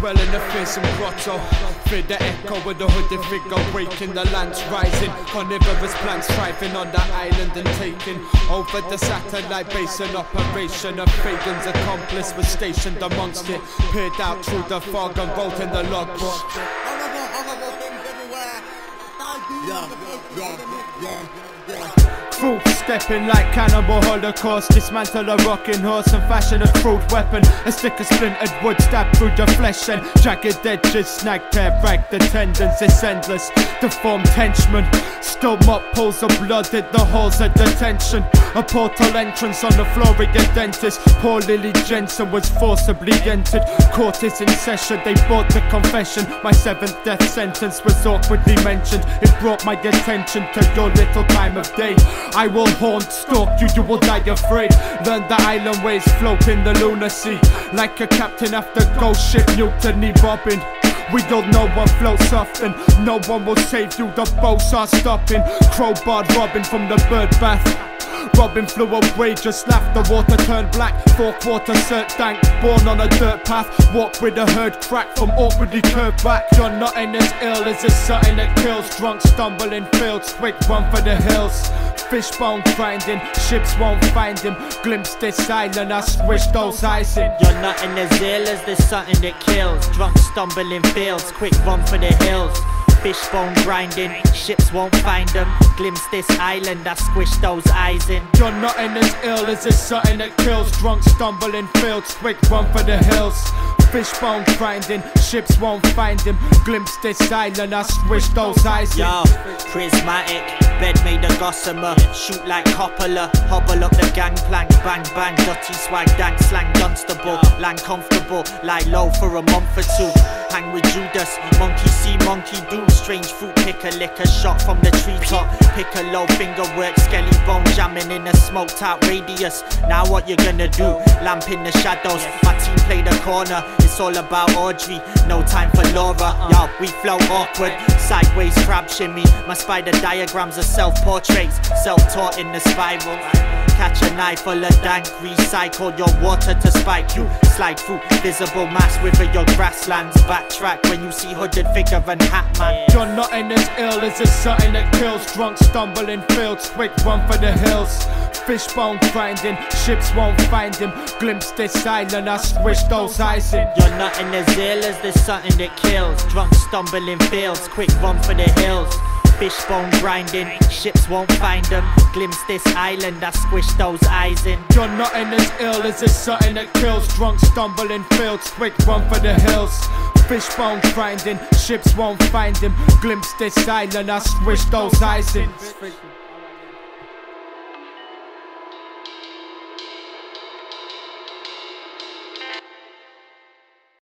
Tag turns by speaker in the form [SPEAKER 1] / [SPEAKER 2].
[SPEAKER 1] dwell in a fearsome grotto. Fear the echo of the hooded figure waking the lands rising. Carnivorous plants thriving on the island and taking over the satellite base. An operation of Fagan's accomplice was stationed amongst it. Peered out through the fog and wrote in the logbook.
[SPEAKER 2] Yeah, yeah, yeah, yeah.
[SPEAKER 1] Fruit stepping like cannibal holocaust Dismantle a rocking horse and fashion a crude weapon. A stick of splintered wood stabbed through the flesh And jagged edges snag tear rag the tendons It's endless, deformed henchman Still mop pools of blood in the halls of detention. A portal entrance on the floor of your dentist. Poor Lily Jensen was forcibly entered. Court is in session, they bought the confession. My seventh death sentence was awkwardly mentioned. It brought my attention to your little time of day I will haunt, stalk you, you will die afraid. Learn the island ways, float in the lunacy. Like a captain after ghost ship mutiny bobbing. We don't know what floats often. No one will save you, the boats are stopping. Crowbar robbing from the bird bath. Robin flew away, just laughed. The water turned black. Four quarter cert dank, born on a dirt path. Walk with a herd crack from awkwardly curved back. You're not in as ill as a something that kills. Drunk stumbling fields, quick run for the hills. Fishbone grinding, ships won't find him. Glimpse this island, I swish those eyes in.
[SPEAKER 3] You're not in as ill as there's something that kills. Drunk stumbling fields, quick run for the hills. Fishbone grinding, ships won't find them. Glimpse this island, I squish those eyes in.
[SPEAKER 1] You're nothing as ill as it's something that kills. Drunk stumbling fields, quick run for the hills. Fishbone grinding, ships won't find him. Glimpse this island, I swish those eyes in.
[SPEAKER 3] Yo, prismatic, bed made of gossamer. Shoot like Coppola, hobble up the gangplank. Bang bang, dirty swag, dank slang, dunstable. Land comfortable, lie low for a month or two. Hang with Judas, monkey see, monkey do. Strange fruit picker, a shot from the treetop. Pick a low finger work, skelly bone jamming in a smoked out radius. Now what you gonna do? Lamp in the shadows, my team play the corner. It's all about Audrey, no time for Laura. Yo, we flow awkward, sideways crab shimmy. My spider diagrams are self portraits, self taught in the spiral. Catch a knife full of dank, recycle your water to spike you. Slide through visible mass, wither your grasslands. Backtrack when you see hooded figure and hat man.
[SPEAKER 1] You're nothing as ill as it's something that kills. Drunk stumbling fields, quick run for the hills. Fishbone grinding, ships won't find him. Glimpse this island, I swish those eyes in.
[SPEAKER 3] You're nothing as ill as there's something that kills. Drunk stumbling fields, quick run for the hills. Fishbone grinding, ships won't find them. Glimpse this island, I squish those eyes in.
[SPEAKER 1] You're not in as ill as it's something that kills. Drunk stumbling fields, quick run for the hills. Fishbone grinding, ships won't find him. Glimpse this island, I swish those eyes in.